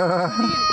Uh.